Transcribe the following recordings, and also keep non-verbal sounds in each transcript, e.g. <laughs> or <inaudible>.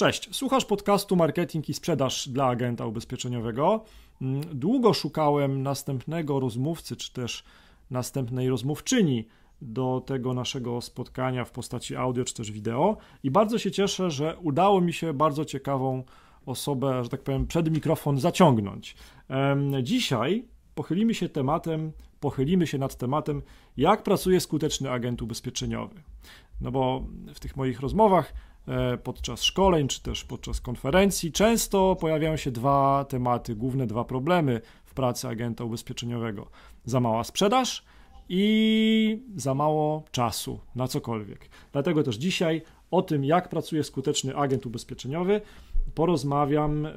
Cześć, słuchasz podcastu Marketing i Sprzedaż dla agenta ubezpieczeniowego. Mm, długo szukałem następnego rozmówcy, czy też następnej rozmówczyni do tego naszego spotkania w postaci audio, czy też wideo i bardzo się cieszę, że udało mi się bardzo ciekawą osobę, że tak powiem, przed mikrofon zaciągnąć. Dzisiaj pochylimy się tematem, pochylimy się nad tematem, jak pracuje skuteczny agent ubezpieczeniowy. No bo w tych moich rozmowach podczas szkoleń czy też podczas konferencji często pojawiają się dwa tematy, główne dwa problemy w pracy agenta ubezpieczeniowego: za mała sprzedaż i za mało czasu na cokolwiek. Dlatego też dzisiaj o tym, jak pracuje skuteczny agent ubezpieczeniowy, porozmawiam e,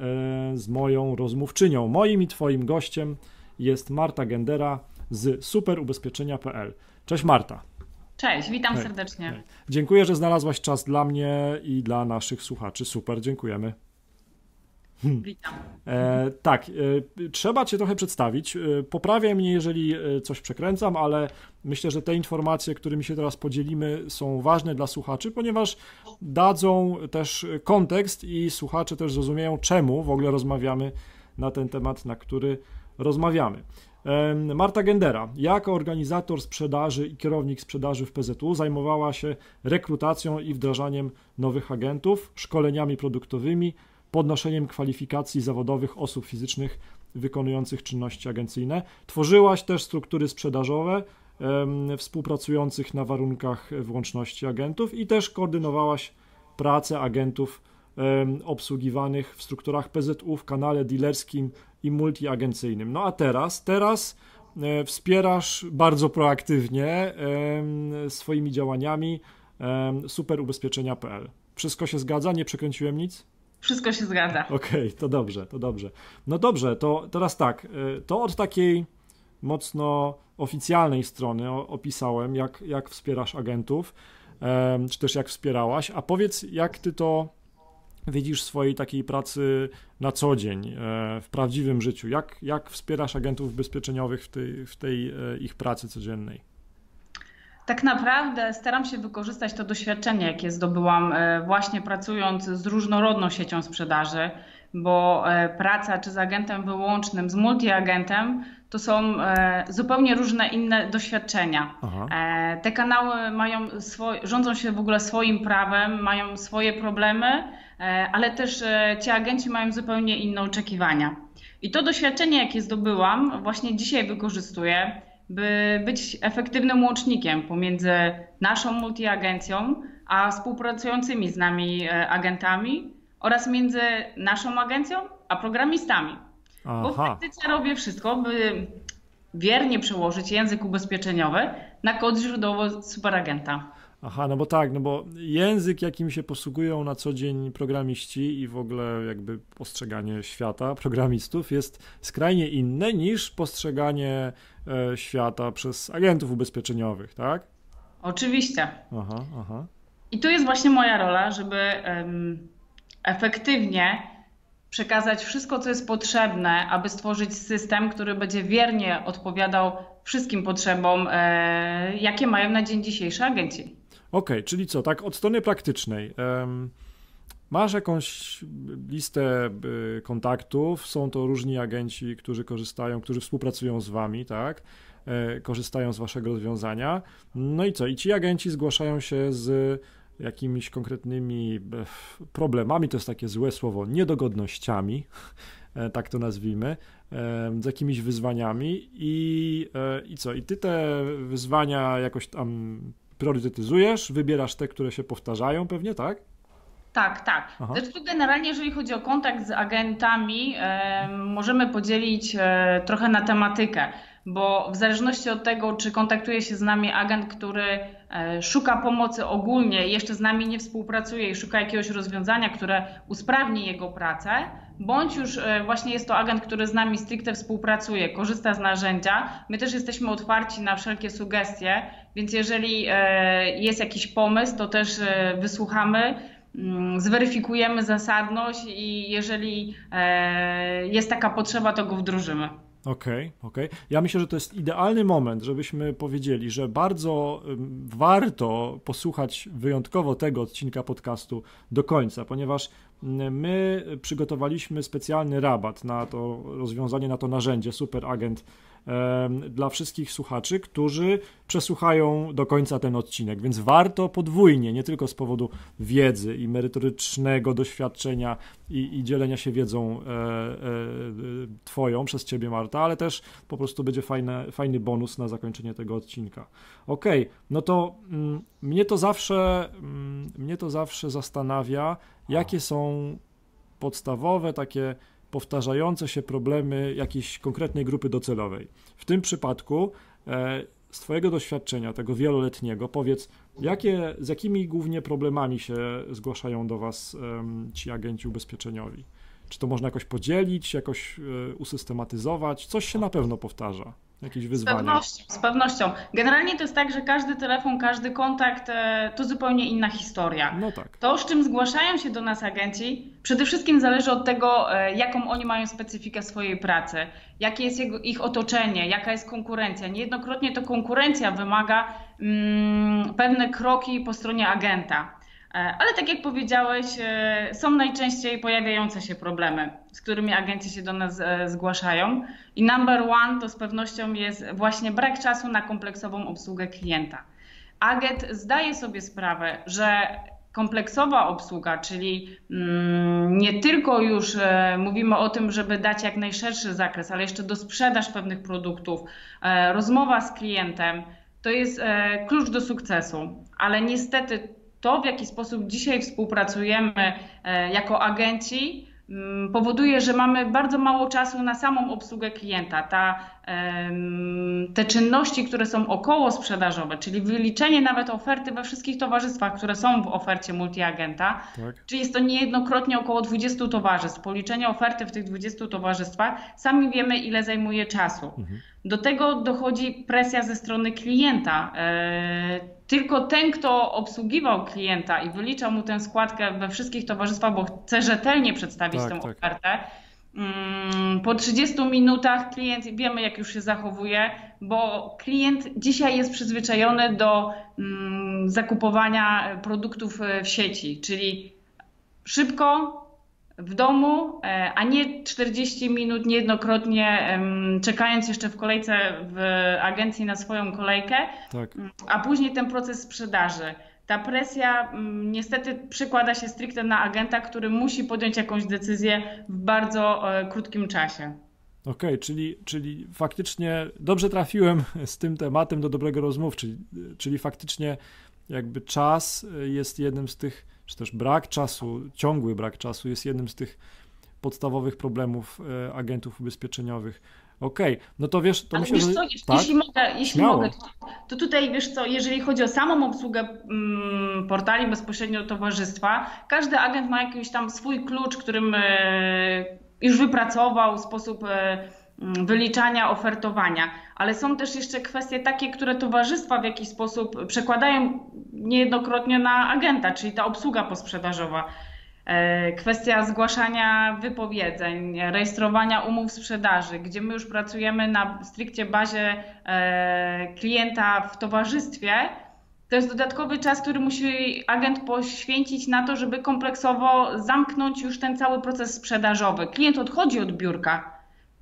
z moją rozmówczynią. Moim i Twoim gościem jest Marta Gendera z superubezpieczenia.pl. Cześć Marta. Cześć, witam hej, serdecznie. Hej. Dziękuję, że znalazłaś czas dla mnie i dla naszych słuchaczy. Super, dziękujemy. Hmm. Witam. E, tak, e, trzeba Cię trochę przedstawić. E, poprawiaj mnie, jeżeli e, coś przekręcam, ale myślę, że te informacje, którymi się teraz podzielimy, są ważne dla słuchaczy, ponieważ dadzą też kontekst i słuchacze też zrozumieją, czemu w ogóle rozmawiamy na ten temat, na który rozmawiamy. Marta Gendera, jako organizator sprzedaży i kierownik sprzedaży w PZU, zajmowała się rekrutacją i wdrażaniem nowych agentów, szkoleniami produktowymi, podnoszeniem kwalifikacji zawodowych osób fizycznych wykonujących czynności agencyjne. Tworzyłaś też struktury sprzedażowe współpracujących na warunkach włączności agentów i też koordynowałaś pracę agentów obsługiwanych w strukturach PZU w kanale dealerskim i multiagencyjnym. No a teraz, teraz e, wspierasz bardzo proaktywnie swoimi działaniami superubezpieczenia.pl. Wszystko się zgadza? Nie przekręciłem nic? Wszystko się zgadza. Okej, okay, to dobrze, to dobrze. No dobrze, to teraz tak, e, to od takiej mocno oficjalnej strony opisałem, jak, jak wspierasz agentów, czy też jak wspierałaś, a powiedz, jak ty to widzisz swojej takiej pracy na co dzień, e, w prawdziwym życiu? Jak, jak wspierasz agentów ubezpieczeniowych w tej, w tej e, ich pracy codziennej? Tak naprawdę staram się wykorzystać to doświadczenie, jakie zdobyłam e, właśnie pracując z różnorodną siecią sprzedaży, bo praca czy z agentem wyłącznym, z multiagentem, to są zupełnie różne inne doświadczenia. Aha. Te kanały mają swoje, rządzą się w ogóle swoim prawem, mają swoje problemy ale też e, ci agenci mają zupełnie inne oczekiwania. I to doświadczenie, jakie zdobyłam, właśnie dzisiaj wykorzystuję, by być efektywnym łącznikiem pomiędzy naszą multiagencją a współpracującymi z nami e, agentami oraz między naszą agencją a programistami. Aha. Bo w praktyce robię wszystko, by wiernie przełożyć język ubezpieczeniowy na kod źródłowy superagenta. Aha, no bo tak, no bo język, jakim się posługują na co dzień programiści i w ogóle jakby postrzeganie świata programistów jest skrajnie inne niż postrzeganie e, świata przez agentów ubezpieczeniowych, tak? Oczywiście. Aha, aha. I tu jest właśnie moja rola, żeby efektywnie przekazać wszystko, co jest potrzebne, aby stworzyć system, który będzie wiernie odpowiadał wszystkim potrzebom, e, jakie mają na dzień dzisiejszy agenci. Okej, okay, czyli co, tak od strony praktycznej. Masz jakąś listę y, kontaktów, są to różni agenci, którzy korzystają, którzy współpracują z wami, tak? E, korzystają z waszego rozwiązania. No i co? I ci agenci zgłaszają się z jakimiś konkretnymi e, problemami, to jest takie złe słowo, niedogodnościami, <laughs> e, tak to nazwijmy, z jakimiś wyzwaniami i, i co? I ty te wyzwania jakoś tam priorytetyzujesz, wybierasz te, które się powtarzają pewnie, tak? Tak, tak. Aha. Zresztą generalnie, jeżeli chodzi o kontakt z agentami, e, możemy podzielić e, trochę na tematykę, bo w zależności od tego, czy kontaktuje się z nami agent, który szuka pomocy ogólnie, jeszcze z nami nie współpracuje i szuka jakiegoś rozwiązania, które usprawni jego pracę, bądź już e, właśnie jest to agent, który z nami stricte współpracuje, korzysta z narzędzia. My też jesteśmy otwarci na wszelkie sugestie, więc jeżeli e, jest jakiś pomysł, to też e, wysłuchamy, mm, zweryfikujemy zasadność i jeżeli jest taka potrzeba, to go wdrożymy. Okej, okay, okej. Okay. Ja myślę, że to jest idealny moment, żebyśmy powiedzieli, że bardzo warto posłuchać wyjątkowo tego odcinka podcastu do końca, ponieważ my przygotowaliśmy specjalny rabat na to rozwiązanie, na to narzędzie Super Agent dla wszystkich słuchaczy, którzy przesłuchają do końca ten odcinek, więc warto podwójnie, nie tylko z powodu wiedzy i merytorycznego doświadczenia i, i dzielenia się wiedzą e, e, Twoją przez Ciebie, Marta, ale też po prostu będzie fajne, fajny bonus na zakończenie tego odcinka. Okej, okay, no to mm, mnie to zawsze mm, mnie to zawsze zastanawia, jakie są podstawowe takie powtarzające się problemy jakiejś konkretnej grupy docelowej. W tym przypadku e, z Twojego doświadczenia, tego wieloletniego, powiedz, jakie, z jakimi głównie problemami się zgłaszają do Was ci agenci ubezpieczeniowi? Czy to można jakoś podzielić, jakoś e, usystematyzować? Coś się na pewno powtarza jakieś wyzwania. Z pewnością, z pewnością. Generalnie to jest tak, że każdy telefon, każdy kontakt e, to zupełnie inna historia. No tak. To, z czym zgłaszają się do nas agenci, przede wszystkim zależy od tego, e, jaką oni mają specyfikę swojej pracy, jakie jest jego, ich otoczenie, jaka jest konkurencja. Niejednokrotnie to konkurencja wymaga mm, pewne kroki po stronie agenta. E, ale tak jak powiedziałeś, e, są najczęściej pojawiające się problemy, z którymi agenci się do nas e, zgłaszają. I number one to z pewnością jest właśnie brak czasu na kompleksową obsługę klienta. Agent zdaje sobie sprawę, że kompleksowa obsługa, czyli mm, nie tylko już mówimy o tym, żeby dać jak najszerszy zakres, ale jeszcze do sprzedaż pewnych produktów, rozmowa z klientem, to jest klucz do sukcesu. Ale niestety to, w jaki sposób dzisiaj współpracujemy e, jako agenci, mm, powoduje, że mamy bardzo mało czasu na samą obsługę klienta. Ta, te czynności, które są około sprzedażowe, czyli wyliczenie nawet oferty we wszystkich towarzystwach, które są w ofercie multiagenta, tak. czyli jest to niejednokrotnie około 20 towarzystw. Policzenie oferty w tych 20 towarzystwach, sami wiemy, ile zajmuje czasu. Mhm. Do tego dochodzi presja ze strony klienta. E, tylko ten, kto obsługiwał klienta i wyliczał mu tę składkę we wszystkich towarzystwach, bo chce rzetelnie przedstawić tak, tę tak. ofertę, mm, po 30 minutach klient, wiemy jak już się zachowuje, bo klient dzisiaj jest przyzwyczajony do mm, zakupowania produktów w sieci, czyli szybko, w domu, e, a nie 40 minut niejednokrotnie czekając jeszcze w kolejce w agencji na swoją kolejkę, tak. Mm, a później ten proces sprzedaży. Ta presja mm, niestety przykłada się stricte na agenta, który musi podjąć jakąś decyzję w bardzo e, krótkim czasie. Okej, okay, czyli, czyli faktycznie dobrze trafiłem z tym tematem do dobrego rozmówcy, czyli faktycznie jakby czas jest jednym z tych czy też brak czasu, ciągły brak czasu jest jednym z tych podstawowych problemów e, agentów ubezpieczeniowych. Okej, okay. no to wiesz, to Ale myślę, wiesz co, jeśli, tak? jeśli, mogę, jeśli mogę, to tutaj wiesz co, jeżeli chodzi o samą obsługę mm, portali bezpośrednio towarzystwa, każdy agent ma jakiś tam swój klucz, którym e, już wypracował sposób wyliczania, ofertowania, ale są też jeszcze kwestie takie, które towarzystwa w jakiś sposób przekładają niejednokrotnie na agenta, czyli ta obsługa posprzedażowa. E, kwestia zgłaszania wypowiedzeń, rejestrowania umów sprzedaży, gdzie my już pracujemy na stricte bazie e, klienta w towarzystwie, to jest dodatkowy czas, który musi agent poświęcić na to, żeby kompleksowo zamknąć już ten cały proces sprzedażowy. Klient odchodzi od biurka,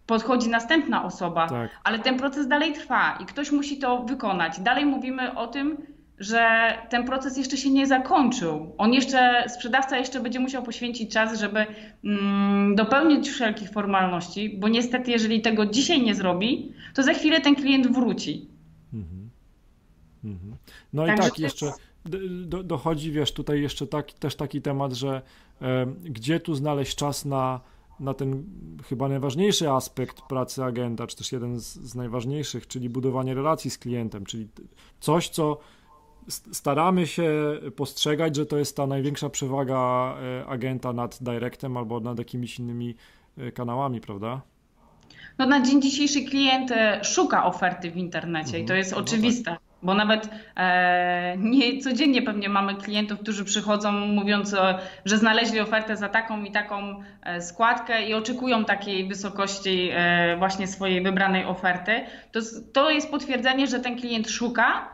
podchodzi następna osoba, tak. ale ten proces dalej trwa i ktoś musi to wykonać. Dalej mówimy o tym, że ten proces jeszcze się nie zakończył. On jeszcze, sprzedawca jeszcze będzie musiał poświęcić czas, żeby mm, dopełnić wszelkich formalności, bo niestety, jeżeli tego dzisiaj nie zrobi, to za chwilę ten klient wróci. Mhm. Mhm. No Także i tak, jeszcze do, dochodzi, wiesz, tutaj jeszcze tak, też taki temat, że e, gdzie tu znaleźć czas na na ten chyba najważniejszy aspekt pracy agenta, czy też jeden z, z najważniejszych, czyli budowanie relacji z klientem, czyli coś, co staramy się postrzegać, że to jest ta największa przewaga e, agenta nad directem albo nad jakimiś innymi e, kanałami, prawda? No na dzień dzisiejszy klient e, szuka oferty w internecie mhm. i to jest no oczywiste. Tak. Bo nawet e, nie codziennie pewnie mamy klientów, którzy przychodzą mówiąc, że znaleźli ofertę za taką i taką e, składkę i oczekują takiej wysokości e, właśnie swojej wybranej oferty. To, to jest potwierdzenie, że ten klient szuka,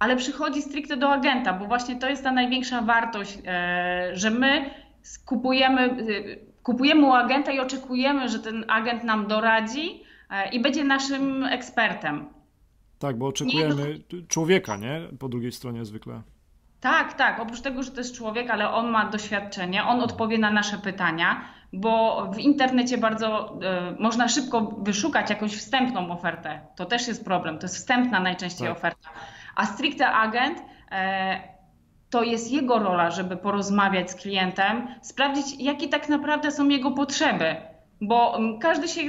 ale przychodzi stricte do agenta, bo właśnie to jest ta największa wartość, e, że my kupujemy, e, kupujemy u agenta i oczekujemy, że ten agent nam doradzi e, i będzie naszym ekspertem. Tak, bo oczekujemy nie, człowieka, nie? Po drugiej stronie zwykle. Tak, tak. Oprócz tego, że to jest człowiek, ale on ma doświadczenie, on odpowie na nasze pytania, bo w internecie bardzo y, można szybko wyszukać jakąś wstępną ofertę. To też jest problem. To jest wstępna najczęściej tak. oferta. A stricte agent y, to jest jego rola, żeby porozmawiać z klientem, sprawdzić, jakie tak naprawdę są jego potrzeby, bo każdy się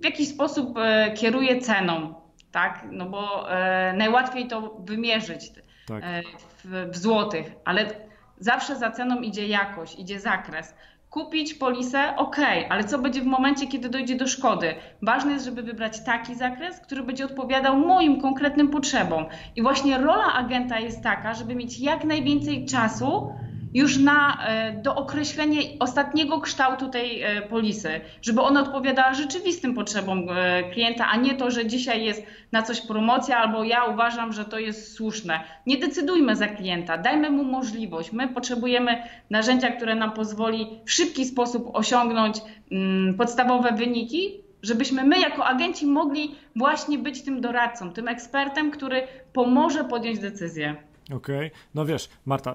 w jakiś sposób y, kieruje ceną tak? No bo e, najłatwiej to wymierzyć tak. e, w, w złotych, ale zawsze za ceną idzie jakość, idzie zakres. Kupić polisę, ok, ale co będzie w momencie, kiedy dojdzie do szkody? Ważne jest, żeby wybrać taki zakres, który będzie odpowiadał moim konkretnym potrzebom. I właśnie rola agenta jest taka, żeby mieć jak najwięcej czasu już na e, dookreślenie ostatniego kształtu tej e, polisy, żeby ona odpowiadała rzeczywistym potrzebom e, klienta, a nie to, że dzisiaj jest na coś promocja albo ja uważam, że to jest słuszne. Nie decydujmy za klienta, dajmy mu możliwość. My potrzebujemy narzędzia, które nam pozwoli w szybki sposób osiągnąć mm, podstawowe wyniki, żebyśmy my jako agenci mogli właśnie być tym doradcą, tym ekspertem, który pomoże podjąć decyzję. Okej, okay. no wiesz, Marta,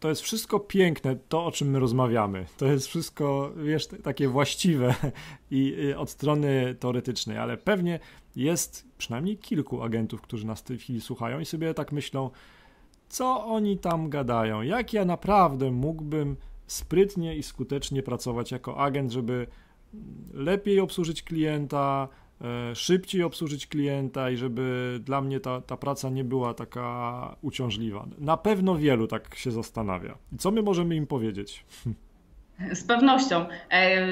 to jest wszystko piękne, to o czym my rozmawiamy. To jest wszystko, wiesz, takie właściwe i od strony teoretycznej, ale pewnie jest przynajmniej kilku agentów, którzy nas w tej chwili słuchają i sobie tak myślą, co oni tam gadają, jak ja naprawdę mógłbym sprytnie i skutecznie pracować jako agent, żeby lepiej obsłużyć klienta, szybciej obsłużyć klienta i żeby dla mnie ta, ta praca nie była taka uciążliwa. Na pewno wielu tak się zastanawia. I co my możemy im powiedzieć? Z pewnością. E,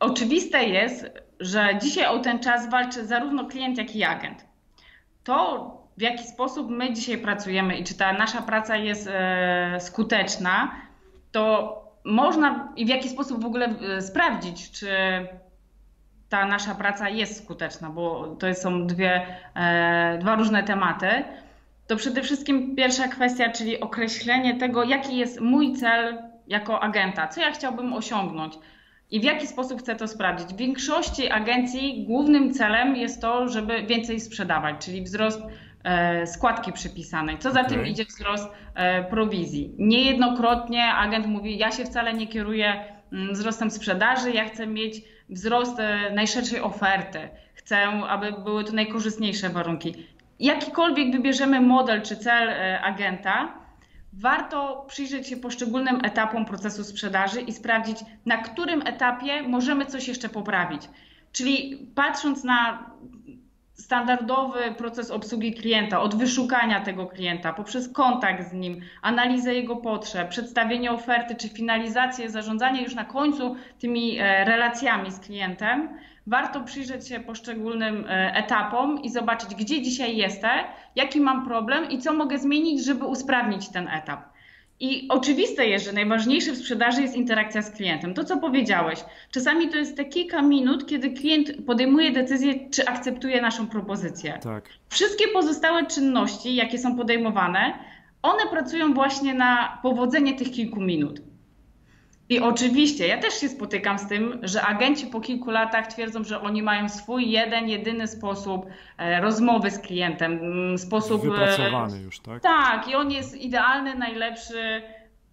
oczywiste jest, że dzisiaj o ten czas walczy zarówno klient, jak i agent. To, w jaki sposób my dzisiaj pracujemy i czy ta nasza praca jest e, skuteczna, to można i w jaki sposób w ogóle e, sprawdzić, czy ta nasza praca jest skuteczna, bo to są dwie, e, dwa różne tematy. To przede wszystkim pierwsza kwestia, czyli określenie tego, jaki jest mój cel jako agenta, co ja chciałbym osiągnąć i w jaki sposób chcę to sprawdzić. W większości agencji głównym celem jest to, żeby więcej sprzedawać, czyli wzrost e, składki przypisanej. Co za okay. tym idzie wzrost e, prowizji. Niejednokrotnie agent mówi, ja się wcale nie kieruję mm, wzrostem sprzedaży, ja chcę mieć wzrost e, najszerszej oferty. Chcę, aby były to najkorzystniejsze warunki. Jakikolwiek wybierzemy model czy cel e, agenta, warto przyjrzeć się poszczególnym etapom procesu sprzedaży i sprawdzić, na którym etapie możemy coś jeszcze poprawić. Czyli patrząc na standardowy proces obsługi klienta, od wyszukania tego klienta, poprzez kontakt z nim, analizę jego potrzeb, przedstawienie oferty czy finalizację, zarządzanie już na końcu tymi e, relacjami z klientem, warto przyjrzeć się poszczególnym e, etapom i zobaczyć, gdzie dzisiaj jestem, jaki mam problem i co mogę zmienić, żeby usprawnić ten etap. I oczywiste jest, że najważniejsze w sprzedaży jest interakcja z klientem. To, co powiedziałeś. Czasami to jest te kilka minut, kiedy klient podejmuje decyzję, czy akceptuje naszą propozycję. Tak. Wszystkie pozostałe czynności, jakie są podejmowane, one pracują właśnie na powodzenie tych kilku minut. I oczywiście ja też się spotykam z tym, że agenci po kilku latach twierdzą, że oni mają swój jeden, jedyny sposób e, rozmowy z klientem, mm, sposób. E, Wypracowany już, tak? Tak, i on jest idealny, najlepszy.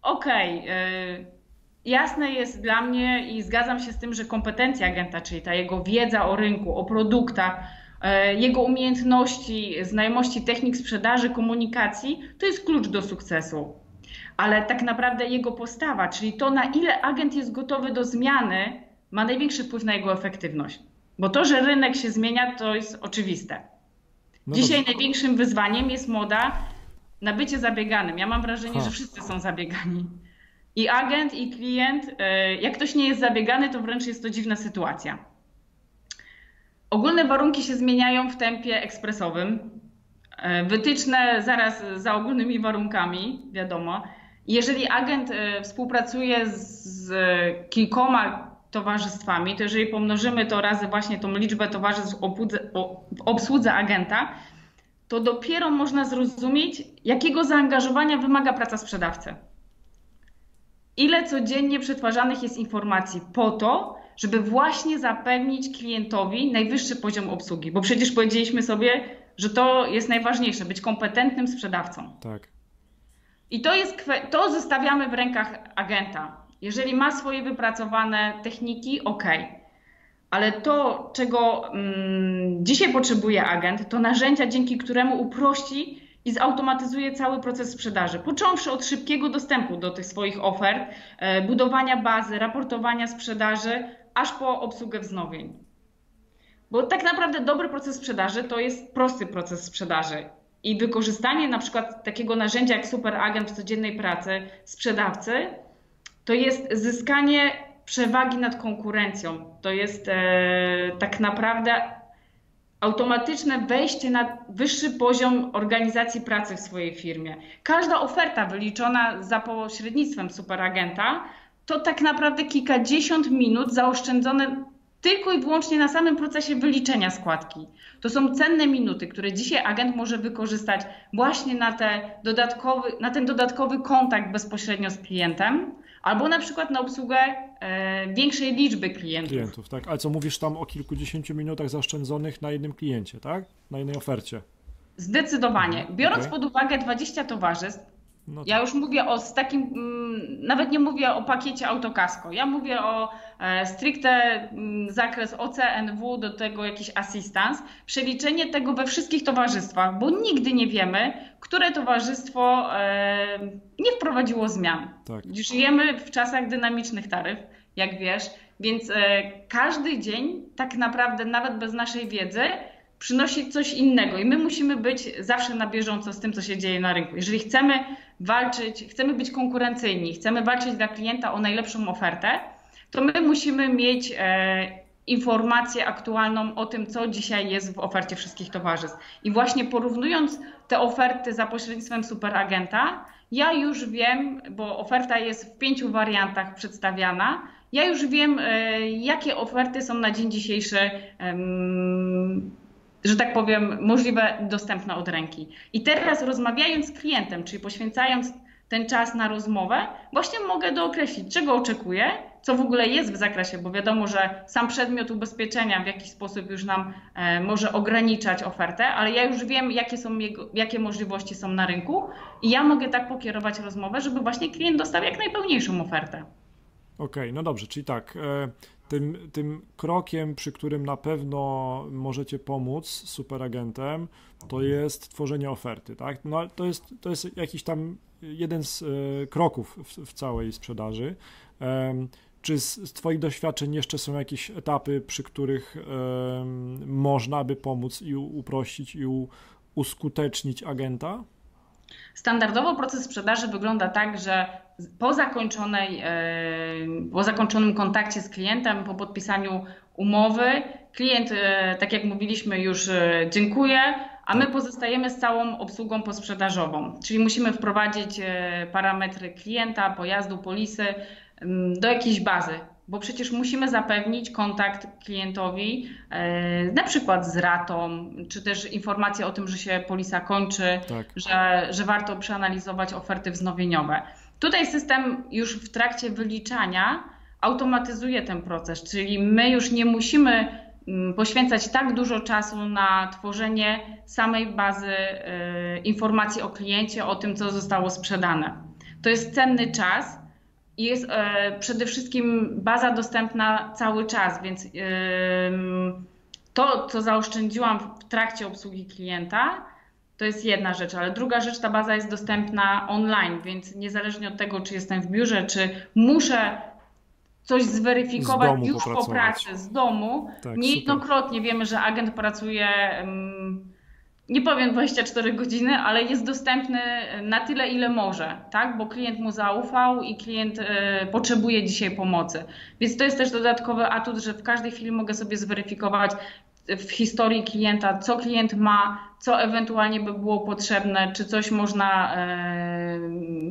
Okej. Okay. Jasne jest dla mnie i zgadzam się z tym, że kompetencja agenta, czyli ta jego wiedza o rynku, o produktach, e, jego umiejętności, znajomości technik sprzedaży, komunikacji, to jest klucz do sukcesu ale tak naprawdę jego postawa, czyli to, na ile agent jest gotowy do zmiany, ma największy wpływ na jego efektywność. Bo to, że rynek się zmienia, to jest oczywiste. No Dzisiaj dobrze. największym wyzwaniem jest moda na bycie zabieganym. Ja mam wrażenie, ha. że wszyscy są zabiegani. I agent, i klient. E, jak ktoś nie jest zabiegany, to wręcz jest to dziwna sytuacja. Ogólne warunki się zmieniają w tempie ekspresowym E, wytyczne zaraz za ogólnymi warunkami, wiadomo. Jeżeli agent e, współpracuje z kilkoma towarzystwami, to jeżeli pomnożymy to razy właśnie tą liczbę towarzystw w obsłudze agenta, to dopiero można zrozumieć, jakiego zaangażowania wymaga praca sprzedawcy. Ile codziennie przetwarzanych jest informacji po to, żeby właśnie zapewnić klientowi najwyższy poziom obsługi. Bo przecież powiedzieliśmy sobie, że to jest najważniejsze być kompetentnym sprzedawcą. Tak. I to, jest, to zostawiamy w rękach agenta. Jeżeli ma swoje wypracowane techniki, ok. Ale to, czego mm, dzisiaj potrzebuje agent, to narzędzia, dzięki któremu uprości i zautomatyzuje cały proces sprzedaży. Począwszy od szybkiego dostępu do tych swoich ofert, e, budowania bazy, raportowania sprzedaży, aż po obsługę wznowień. Bo tak naprawdę dobry proces sprzedaży to jest prosty proces sprzedaży. I wykorzystanie na przykład takiego narzędzia jak superagent w codziennej pracy sprzedawcy to jest zyskanie przewagi nad konkurencją. To jest e, tak naprawdę automatyczne wejście na wyższy poziom organizacji pracy w swojej firmie. Każda oferta wyliczona za pośrednictwem superagenta to tak naprawdę kilkadziesiąt minut zaoszczędzone tylko i wyłącznie na samym procesie wyliczenia składki. To są cenne minuty, które dzisiaj agent może wykorzystać właśnie na, te dodatkowy, na ten dodatkowy kontakt bezpośrednio z klientem, albo na przykład na obsługę e, większej liczby klientów. Klientów, tak. Ale co mówisz tam o kilkudziesięciu minutach zaoszczędzonych na jednym kliencie, tak? Na jednej ofercie. Zdecydowanie. Biorąc okay. pod uwagę 20 towarzystw, no ja już mówię o z takim, mm, nawet nie mówię o pakiecie autokasko, ja mówię o e, stricte mm, zakres OCNW, do tego jakiś assistance, przeliczenie tego we wszystkich towarzystwach, bo nigdy nie wiemy, które towarzystwo e, nie wprowadziło zmian. Tak. Żyjemy w czasach dynamicznych taryf, jak wiesz, więc e, każdy dzień tak naprawdę nawet bez naszej wiedzy przynosi coś innego i my musimy być zawsze na bieżąco z tym, co się dzieje na rynku. Jeżeli chcemy walczyć, chcemy być konkurencyjni, chcemy walczyć dla klienta o najlepszą ofertę, to my musimy mieć e, informację aktualną o tym, co dzisiaj jest w ofercie wszystkich towarzystw. I właśnie porównując te oferty za pośrednictwem superagenta, ja już wiem, bo oferta jest w pięciu wariantach przedstawiana, ja już wiem, e, jakie oferty są na dzień dzisiejszy że tak powiem, możliwe, dostępne od ręki. I teraz rozmawiając z klientem, czyli poświęcając ten czas na rozmowę, właśnie mogę dookreślić, czego oczekuję, co w ogóle jest w zakresie, bo wiadomo, że sam przedmiot ubezpieczenia w jakiś sposób już nam e, może ograniczać ofertę, ale ja już wiem, jakie, są jego, jakie możliwości są na rynku i ja mogę tak pokierować rozmowę, żeby właśnie klient dostał jak najpełniejszą ofertę. Okej, okay, no dobrze, czyli tak. Tym, tym krokiem, przy którym na pewno możecie pomóc superagentem, to jest tworzenie oferty, tak? No, to, jest, to jest jakiś tam jeden z e, kroków w, w, całej sprzedaży. Czy z, z, Twoich doświadczeń jeszcze są jakieś etapy, przy których można by pomóc i uprościć i u, uskutecznić agenta? Standardowo proces sprzedaży wygląda tak, że po, zakończonej, e, po zakończonym kontakcie z klientem, po podpisaniu umowy, klient, e, tak jak mówiliśmy, już e, dziękuję, a my pozostajemy z całą obsługą posprzedażową. Czyli musimy wprowadzić parametry klienta, pojazdu, polisy do jakiejś bazy bo przecież musimy zapewnić kontakt klientowi, e, na przykład z ratą, czy też informację o tym, że się polisa kończy, tak. że, że warto przeanalizować oferty wznowieniowe. Tutaj system już w trakcie wyliczania automatyzuje ten proces, czyli my już nie musimy mm, poświęcać tak dużo czasu na tworzenie samej bazy e, informacji o kliencie, o tym, co zostało sprzedane. To jest cenny czas jest e, przede wszystkim baza dostępna cały czas, więc to, co zaoszczędziłam w trakcie obsługi klienta, to jest jedna rzecz, ale druga rzecz, ta baza jest dostępna online, więc niezależnie od tego, czy jestem w biurze, czy muszę coś zweryfikować już po pracy z domu, tak, niejednokrotnie wiemy, że agent pracuje nie powiem 24 godziny, ale jest dostępny na tyle, ile może, tak? Bo klient mu zaufał i klient e, potrzebuje dzisiaj pomocy. Więc to jest też dodatkowy atut, że w każdej chwili mogę sobie zweryfikować, w historii klienta, co klient ma, co ewentualnie by było potrzebne, czy coś można e,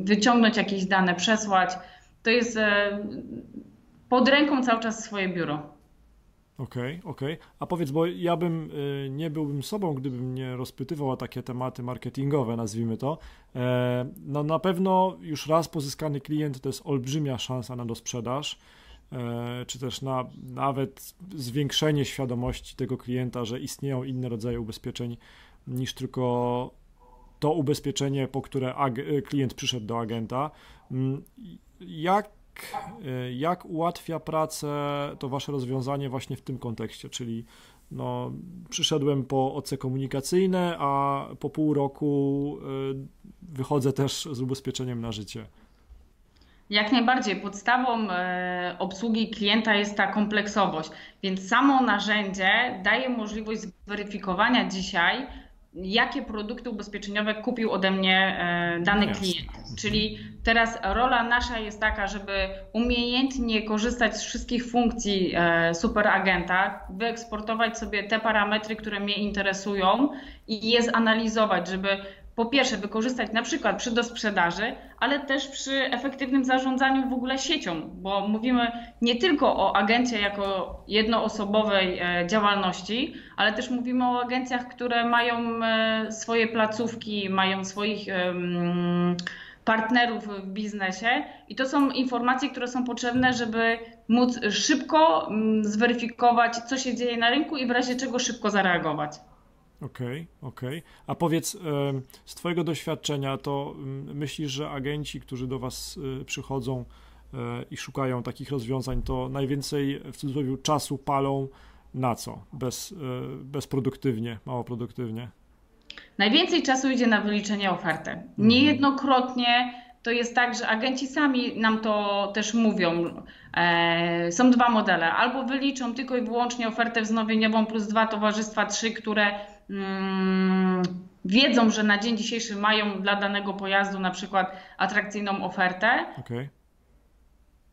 wyciągnąć, jakieś dane, przesłać. To jest e, pod ręką cały czas swoje biuro. Okej, okay, okej. Okay. A powiedz, bo ja bym y, nie byłbym sobą, gdybym nie rozpytywał o takie tematy marketingowe, nazwijmy to. E, no na pewno już raz pozyskany klient to jest olbrzymia szansa na dosprzedaż, e, czy też na nawet zwiększenie świadomości tego klienta, że istnieją inne rodzaje ubezpieczeń niż tylko to ubezpieczenie, po które klient przyszedł do agenta. Mm, jak Y, jak ułatwia pracę to wasze rozwiązanie właśnie w tym kontekście, czyli no, przyszedłem po OC komunikacyjne, a po pół roku y, wychodzę też z ubezpieczeniem na życie. Jak najbardziej. Podstawą e, obsługi klienta jest ta kompleksowość, więc samo narzędzie daje możliwość zweryfikowania dzisiaj, jakie produkty ubezpieczeniowe kupił ode mnie e, dany klient. Czyli teraz rola nasza jest taka, żeby umiejętnie korzystać z wszystkich funkcji e, superagenta, wyeksportować sobie te parametry, które mnie interesują i je zanalizować, żeby po pierwsze wykorzystać na przykład przy dosprzedaży, ale też przy efektywnym zarządzaniu w ogóle siecią, bo mówimy nie tylko o agencie jako jednoosobowej e, działalności, ale też mówimy o agencjach, które mają e, swoje placówki, mają swoich partnerów w biznesie i to są informacje, które są potrzebne, żeby móc szybko zweryfikować, co się dzieje na rynku i w razie czego szybko zareagować. Okej, okay, okej. Okay. A powiedz, z Twojego doświadczenia, to myślisz, że agenci, którzy do Was y, przychodzą e, i szukają takich rozwiązań, to najwięcej w cudzysłowie czasu palą na co? Bez, e, bezproduktywnie, mało produktywnie? Najwięcej czasu idzie na wyliczenie oferty. Mhm. Niejednokrotnie to jest tak, że agenci sami nam to też mówią. E, są dwa modele. Albo wyliczą tylko i wyłącznie ofertę wznowieniową plus dwa towarzystwa, trzy, które wiedzą, że na dzień dzisiejszy mają dla danego pojazdu na przykład atrakcyjną ofertę. Okay.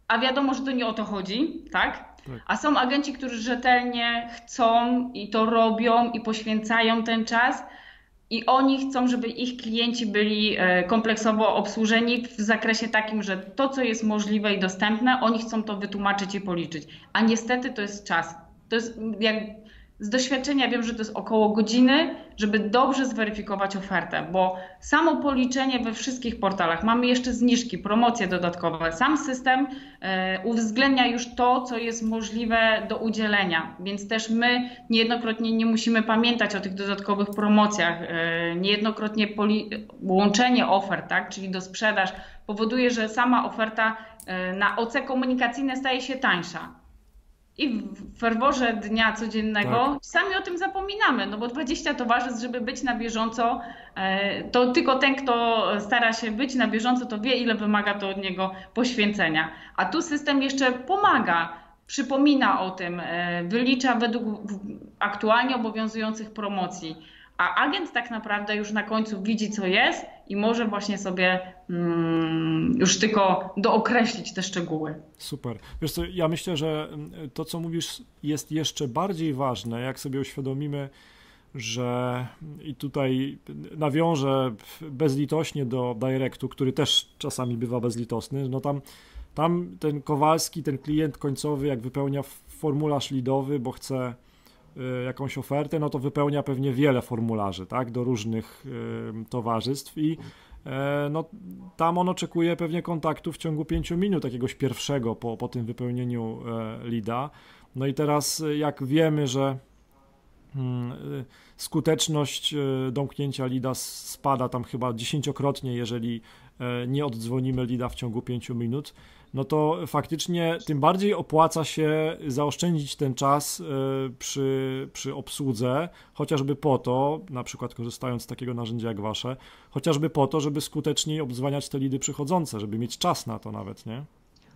A wiadomo, że to nie o to chodzi, tak? tak? A są agenci, którzy rzetelnie chcą i to robią i poświęcają ten czas i oni chcą, żeby ich klienci byli e, kompleksowo obsłużeni w zakresie takim, że to, co jest możliwe i dostępne, oni chcą to wytłumaczyć i policzyć. A niestety to jest czas. To jest jak z doświadczenia wiem, że to jest około godziny, żeby dobrze zweryfikować ofertę, bo samo policzenie we wszystkich portalach, mamy jeszcze zniżki, promocje dodatkowe, sam system e, uwzględnia już to, co jest możliwe do udzielenia, więc też my niejednokrotnie nie musimy pamiętać o tych dodatkowych promocjach, e, niejednokrotnie łączenie ofert, tak, czyli do sprzedaż powoduje, że sama oferta e, na OC komunikacyjne staje się tańsza i w ferworze dnia codziennego tak. sami o tym zapominamy, no bo 20 towarzystw, żeby być na bieżąco, e, to tylko ten, kto stara się być na bieżąco, to wie, ile wymaga to od niego poświęcenia. A tu system jeszcze pomaga, przypomina o tym, e, wylicza według aktualnie obowiązujących promocji a agent tak naprawdę już na końcu widzi, co jest i może właśnie sobie mm, już tylko dookreślić te szczegóły. Super. Wiesz co, ja myślę, że mm, to, co mówisz, jest jeszcze bardziej ważne, jak sobie uświadomimy, że i tutaj nawiążę bezlitośnie do Directu, który też czasami bywa bezlitosny, no tam, tam ten Kowalski, ten klient końcowy, jak wypełnia formularz lidowy, bo chce jakąś ofertę, no to wypełnia pewnie wiele formularzy, tak, do różnych y, towarzystw i e, no, tam on oczekuje pewnie kontaktu w ciągu 5 minut, jakiegoś pierwszego po, po tym wypełnieniu e, lida. No i teraz jak wiemy, że mm, y, skuteczność domknięcia lida spada tam chyba dziesięciokrotnie, jeżeli nie oddzwonimy lida w ciągu 5 minut, no to faktycznie tym bardziej opłaca się zaoszczędzić ten czas e, przy, przy obsłudze, chociażby po to, na przykład korzystając z takiego narzędzia jak wasze, chociażby po to, żeby skuteczniej obdzwaniać te lidy przychodzące, żeby mieć czas na to nawet, nie?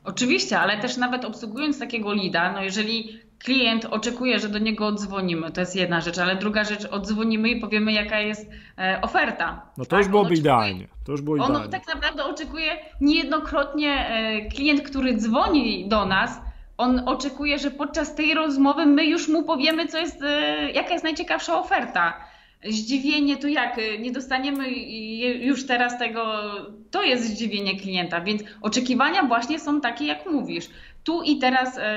Oczywiście, ale też nawet obsługując takiego lida, no jeżeli klient oczekuje, że do niego odzwonimy, to jest jedna rzecz, ale druga rzecz, odzwonimy i powiemy, jaka jest e, oferta. No to tak? już byłoby idealnie. To już było on idealnie. tak naprawdę oczekuje niejednokrotnie e, klient, który dzwoni do nas, on oczekuje, że podczas tej rozmowy my już mu powiemy, co jest, e, jaka jest najciekawsza oferta. Zdziwienie to jak? Nie dostaniemy już teraz tego, to jest zdziwienie klienta, więc oczekiwania właśnie są takie, jak mówisz. Tu i teraz e,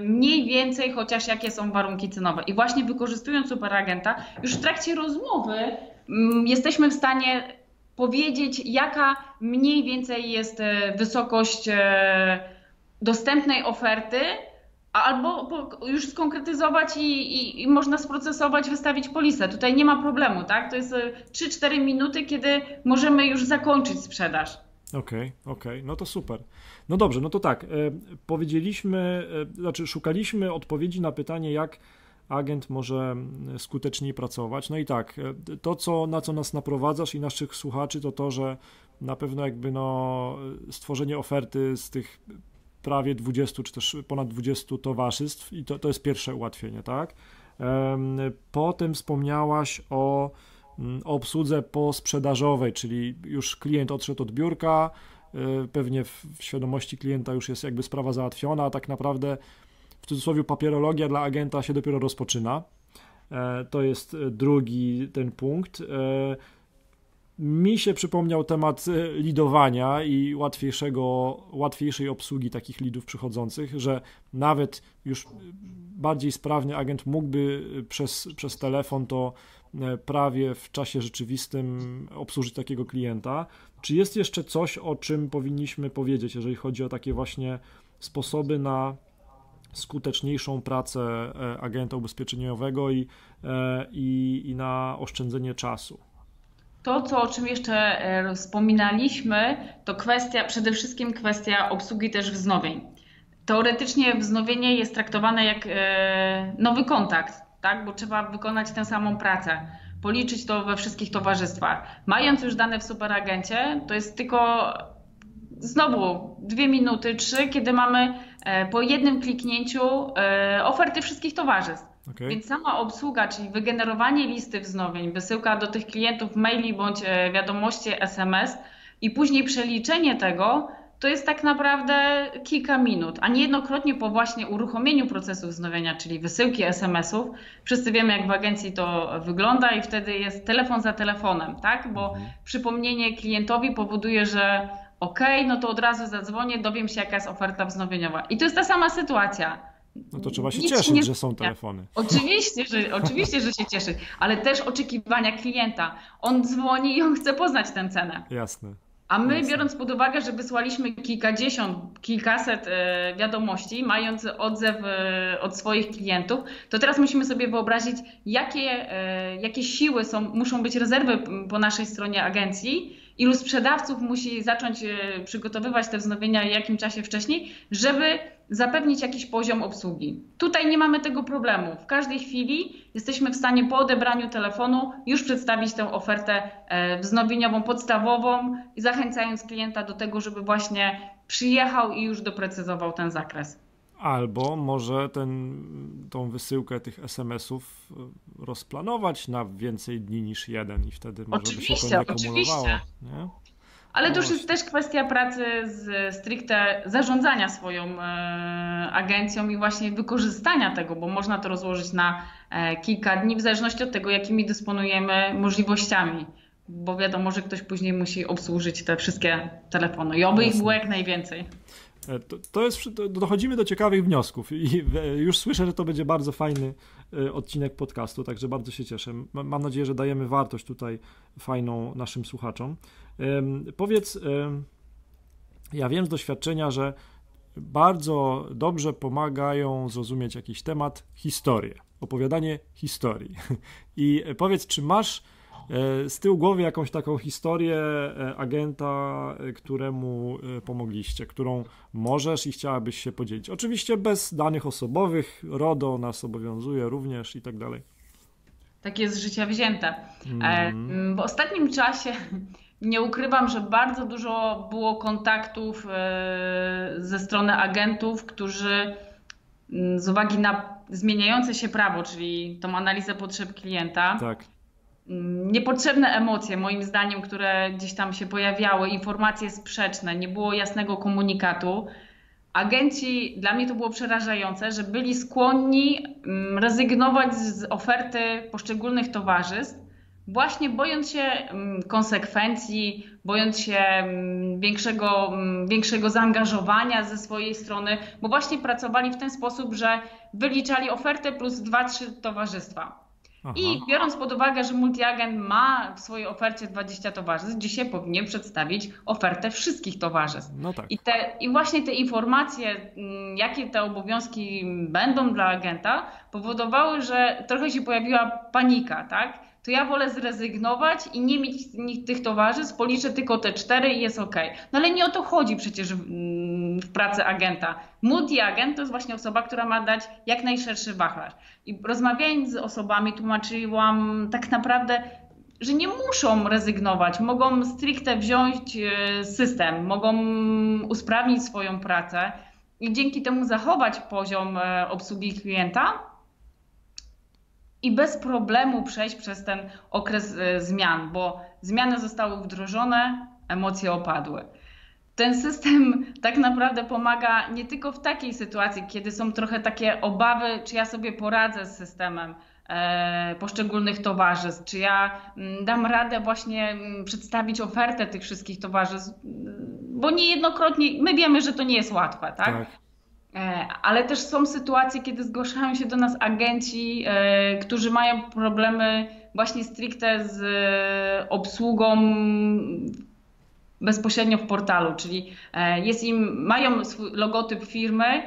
mniej więcej, chociaż jakie są warunki cenowe. I właśnie wykorzystując superagenta, już w trakcie rozmowy mm, jesteśmy w stanie powiedzieć, jaka mniej więcej jest e, wysokość dostępnej oferty, albo już skonkretyzować i, i, i, można sprocesować, wystawić polisę. Tutaj nie ma problemu, tak? To jest 3-4 e, minuty, kiedy możemy już zakończyć sprzedaż. Okej, okay, okej, okay. no to super. No dobrze, no to tak, e, powiedzieliśmy, e, znaczy szukaliśmy odpowiedzi na pytanie, jak agent może skuteczniej pracować. No i tak, to co, na co nas naprowadzasz i naszych słuchaczy, to to, że na pewno jakby no stworzenie oferty z tych prawie 20 czy też ponad 20 towarzystw i to, to jest pierwsze ułatwienie, tak? Potem wspomniałaś o, mm, o obsłudze posprzedażowej, czyli już klient odszedł od biurka, e, pewnie w świadomości klienta już jest jakby sprawa załatwiona, a tak naprawdę w cudzysłowie papierologia dla agenta się dopiero rozpoczyna. E, to jest drugi ten punkt mi się przypomniał temat e, lidowania i łatwiejszego, łatwiejszej obsługi takich lidów przychodzących, że nawet już bardziej sprawny agent mógłby przez, przez telefon to e, prawie w czasie rzeczywistym obsłużyć takiego klienta. Czy jest jeszcze coś, o czym powinniśmy powiedzieć, jeżeli chodzi o takie właśnie sposoby na skuteczniejszą pracę e, agenta ubezpieczeniowego i, i, i na oszczędzenie czasu? To, co, o czym jeszcze e, wspominaliśmy, to kwestia, przede wszystkim kwestia obsługi też wznowień. Teoretycznie wznowienie jest traktowane jak e, nowy kontakt, tak? bo trzeba wykonać tę samą pracę, policzyć to we wszystkich towarzystwach. Mając już dane w superagencie, to jest tylko znowu dwie minuty, trzy, kiedy mamy e, po jednym kliknięciu oferty wszystkich towarzystw. Okay. Więc sama obsługa, czyli wygenerowanie listy wznowień, wysyłka do tych klientów maili bądź e, wiadomości SMS i później przeliczenie tego, to jest tak naprawdę kilka minut, a niejednokrotnie po właśnie uruchomieniu procesu wznowienia, czyli wysyłki SMS-ów, wszyscy wiemy jak w agencji to wygląda i wtedy jest telefon za telefonem, tak? Bo mhm. przypomnienie klientowi powoduje, że ok, no to od razu zadzwonię, dowiem się jaka jest oferta wznowieniowa. I to jest ta sama sytuacja no to trzeba się cieszyć, nie... że są telefony. Oczywiście że, oczywiście, że się cieszy, ale też oczekiwania klienta. On dzwoni i on chce poznać tę cenę. Jasne. A my, Jasne. biorąc pod uwagę, że wysłaliśmy kilkadziesiąt, kilkaset e, wiadomości, mając odzew e, od swoich klientów, to teraz musimy sobie wyobrazić, jakie, e, jakie siły są, muszą być rezerwy po naszej stronie agencji, ilu sprzedawców musi zacząć przygotowywać te wznowienia w jakim czasie wcześniej, żeby zapewnić jakiś poziom obsługi. Tutaj nie mamy tego problemu. W każdej chwili jesteśmy w stanie po odebraniu telefonu już przedstawić tę ofertę e, wznowieniową, podstawową, zachęcając klienta do tego, żeby właśnie przyjechał i już doprecyzował ten zakres. Albo może ten, tą wysyłkę tych SMS-ów e, rozplanować na więcej dni niż jeden i wtedy może oczywiście, by się to nie kumulowało. Nie? Ale to już jest też kwestia pracy z stricte zarządzania swoją e, agencją i właśnie wykorzystania tego, bo można to rozłożyć na e, kilka dni w zależności od tego, jakimi dysponujemy możliwościami. Bo wiadomo, że ktoś później musi obsłużyć te wszystkie telefony i oby ich było jak najwięcej. E, to, to jest, to dochodzimy do ciekawych wniosków i już słyszę, że to będzie bardzo fajny odcinek podcastu, także bardzo się cieszę. Mam nadzieję, że dajemy wartość tutaj fajną naszym słuchaczom. Powiedz, ja wiem z doświadczenia, że bardzo dobrze pomagają zrozumieć jakiś temat historię, opowiadanie historii. <laughs> I powiedz, czy masz e, z tyłu głowy jakąś taką historię e, agenta, e, któremu pomogliście, którą możesz i chciałabyś się podzielić? Oczywiście bez danych osobowych, RODO nas obowiązuje również i tak dalej. Tak jest z życia wzięte. Mm. W ostatnim czasie <laughs> nie ukrywam, że bardzo dużo było kontaktów e, ze strony agentów, którzy z uwagi na zmieniające się prawo, czyli tą analizę potrzeb klienta, tak. Mm, niepotrzebne emocje, moim zdaniem, które gdzieś tam się pojawiały, informacje sprzeczne, nie było jasnego komunikatu, agenci, dla mnie to było przerażające, że byli skłonni mm, rezygnować z oferty poszczególnych towarzystw, właśnie bojąc się mm, konsekwencji, bojąc się większego, większego zaangażowania ze swojej strony, bo właśnie pracowali w ten sposób, że wyliczali ofertę plus dwa, trzy towarzystwa. Aha. I biorąc pod uwagę, że multiagent ma w swojej ofercie 20 towarzystw, dzisiaj powinien przedstawić ofertę wszystkich towarzystw. No tak. I, te, I właśnie te informacje, mm, jakie te obowiązki będą dla agenta, powodowały, że trochę się pojawiła panika, tak? To ja wolę zrezygnować i nie mieć tych towarzystw, policzę tylko te cztery i jest ok. No ale nie o to chodzi przecież w, w pracy agenta. Multi-agent to jest właśnie osoba, która ma dać jak najszerszy wachlarz. I rozmawiając z osobami, tłumaczyłam tak naprawdę, że nie muszą rezygnować, mogą stricte wziąć e, system, mogą usprawnić swoją pracę i dzięki temu zachować poziom e, obsługi klienta, i bez problemu przejść przez ten okres e, zmian, bo zmiany zostały wdrożone, emocje opadły. Ten system <laughs> tak naprawdę pomaga nie tylko w takiej sytuacji, kiedy są trochę takie obawy, czy ja sobie poradzę z systemem e, poszczególnych towarzystw, czy ja mm, dam radę właśnie mm, przedstawić ofertę tych wszystkich towarzystw, bo niejednokrotnie my wiemy, że to nie jest łatwe, tak? tak. E, ale też są sytuacje, kiedy zgłaszają się do nas agenci, e, którzy mają problemy właśnie stricte z obsługą bezpośrednio w portalu, czyli e, jest im, mają swój logotyp firmy,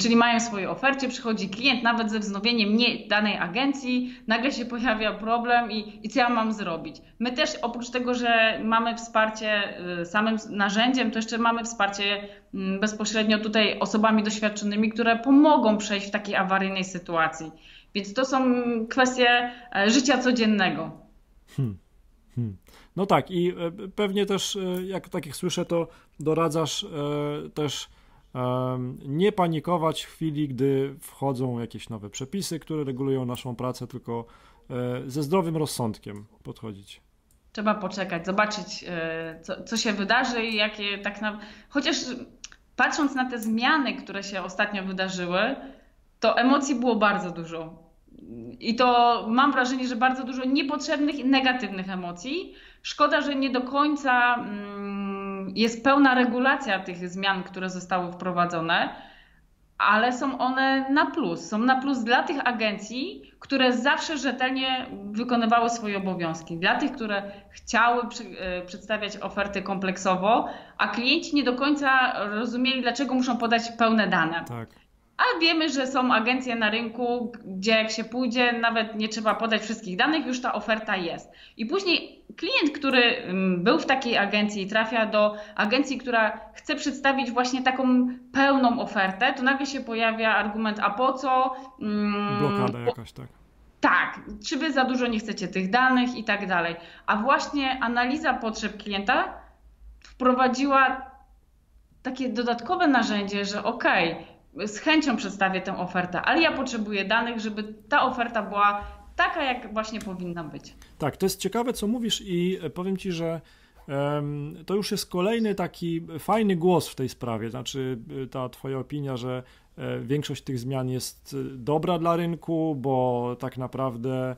czyli mają swoje ofercie, przychodzi klient nawet ze wznowieniem nie danej agencji, nagle się pojawia problem i, i co ja mam zrobić. My też oprócz tego, że mamy wsparcie y, samym narzędziem, to jeszcze mamy wsparcie bezpośrednio tutaj osobami doświadczonymi, które pomogą przejść w takiej awaryjnej sytuacji. Więc to są kwestie e, życia codziennego. Hmm. Hmm. No tak, i e, pewnie też, e, jak tak jak słyszę, to doradzasz też nie panikować w chwili, gdy wchodzą jakieś nowe przepisy, które regulują naszą pracę, tylko ze zdrowym rozsądkiem podchodzić. Trzeba poczekać, zobaczyć, co, co się wydarzy i jakie tak na. Chociaż patrząc na te zmiany, które się ostatnio wydarzyły, to emocji było bardzo dużo. I to mam wrażenie, że bardzo dużo niepotrzebnych i negatywnych emocji. Szkoda, że nie do końca mm, jest pełna regulacja tych zmian, które zostały wprowadzone, ale są one na plus. Są na plus dla tych agencji, które zawsze rzetelnie wykonywały swoje obowiązki, dla tych, które chciały przy, y, przedstawiać oferty kompleksowo, a klienci nie do końca rozumieli, dlaczego muszą podać pełne dane. Tak. A wiemy, że są agencje na rynku, gdzie jak się pójdzie, nawet nie trzeba podać wszystkich danych, już ta oferta jest. I później klient, który mm, był w takiej agencji i trafia do agencji, która chce przedstawić właśnie taką pełną ofertę, to nagle się pojawia argument, a po co? Mm, Blokada jakaś, tak. Tak, czy wy za dużo nie chcecie tych danych i tak dalej. A właśnie analiza potrzeb klienta wprowadziła takie dodatkowe narzędzie, że okej, okay, z chęcią przedstawię tę ofertę, ale ja potrzebuję danych, żeby ta oferta była taka, jak właśnie powinna być. Tak, to jest ciekawe, co mówisz, i e, powiem ci, że to już jest kolejny taki fajny głos w tej sprawie. Znaczy, e, ta Twoja opinia, że e, większość tych zmian jest dobra dla rynku, bo tak naprawdę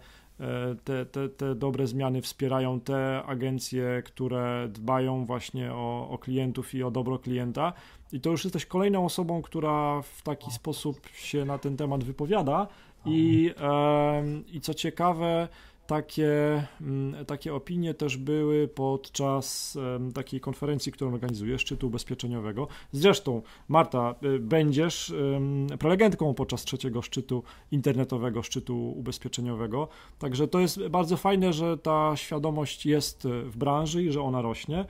te, te, te dobre zmiany wspierają te agencje, które dbają właśnie o, o klientów i o dobro klienta. I to już jesteś kolejną osobą, która w taki sposób się na ten temat wypowiada. I, i co ciekawe, takie, mm, takie opinie też były podczas takiej konferencji, którą organizujesz, szczytu ubezpieczeniowego. Zresztą, Marta, y, będziesz prelegentką podczas trzeciego szczytu internetowego, szczytu ubezpieczeniowego. Także to jest bardzo fajne, że ta świadomość jest w branży i że ona rośnie.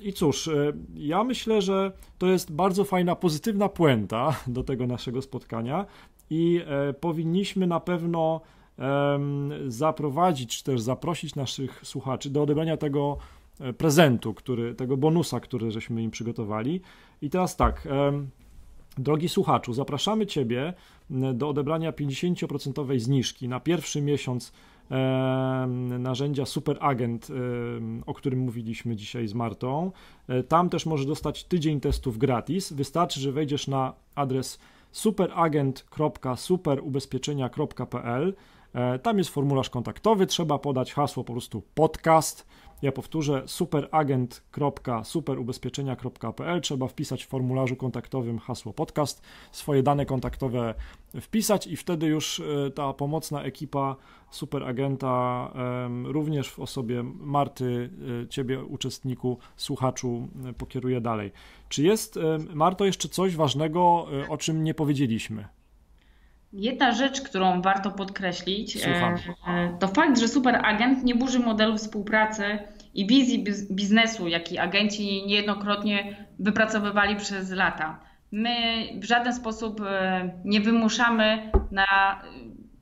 I cóż, e, ja myślę, że to jest bardzo fajna, pozytywna puenta do tego naszego spotkania i e, powinniśmy na pewno zaprowadzić, czy też zaprosić naszych słuchaczy do odebrania tego e, prezentu, który, tego bonusa, który żeśmy im przygotowali. I teraz tak, drogi słuchaczu, zapraszamy Ciebie do odebrania 50% zniżki na pierwszy miesiąc narzędzia Superagent, o którym mówiliśmy dzisiaj z Martą. Tam też możesz dostać tydzień testów gratis. Wystarczy, że wejdziesz na adres superagent.superubezpieczenia.pl. Tam jest formularz kontaktowy, trzeba podać hasło po prostu podcast ja powtórzę superagent.superubezpieczenia.pl. Trzeba wpisać w formularzu kontaktowym hasło podcast, swoje dane kontaktowe wpisać i wtedy już e, ta pomocna ekipa superagenta, również w osobie Marty, e, ciebie, uczestniku, słuchaczu, e, pokieruje dalej. Czy jest, Marto, jeszcze coś ważnego, o czym nie powiedzieliśmy? Jedna rzecz, którą warto podkreślić, Słucham. to fakt, że superagent nie burzy modelu współpracy i wizji biznesu, jaki agenci niejednokrotnie wypracowywali przez lata. My w żaden sposób e, nie wymuszamy na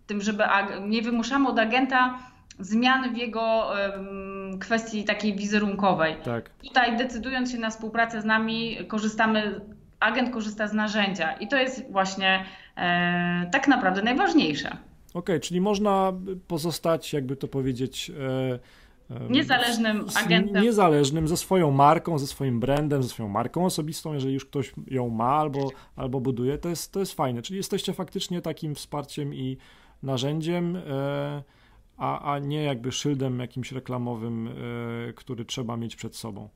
tym, żeby nie wymuszamy od agenta zmian w jego kwestii takiej wizerunkowej. Tak. Tutaj decydując się na współpracę z nami, korzystamy, agent korzysta z narzędzia i to jest właśnie e, tak naprawdę najważniejsze. Okej, okay, czyli można pozostać, jakby to powiedzieć, e, Niezależnym agentem. Niezależnym, ze swoją marką, ze swoim brandem, ze swoją marką osobistą, jeżeli już ktoś ją ma albo, albo buduje, to jest, to jest fajne. Czyli jesteście faktycznie takim wsparciem i narzędziem, e, a, a nie jakby szyldem jakimś reklamowym, e, który trzeba mieć przed sobą.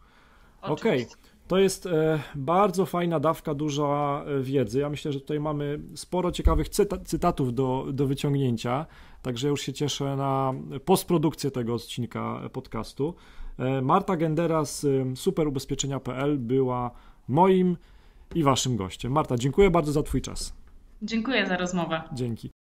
Okej. Okay. To jest e, bardzo fajna dawka, duża wiedzy. Ja myślę, że tutaj mamy sporo ciekawych cytatów do, do wyciągnięcia. Także już się cieszę na postprodukcję tego odcinka podcastu. E, Marta Gendera z superubezpieczenia.pl była moim i waszym gościem. Marta, dziękuję bardzo za Twój czas. Dziękuję za rozmowę. Dzięki.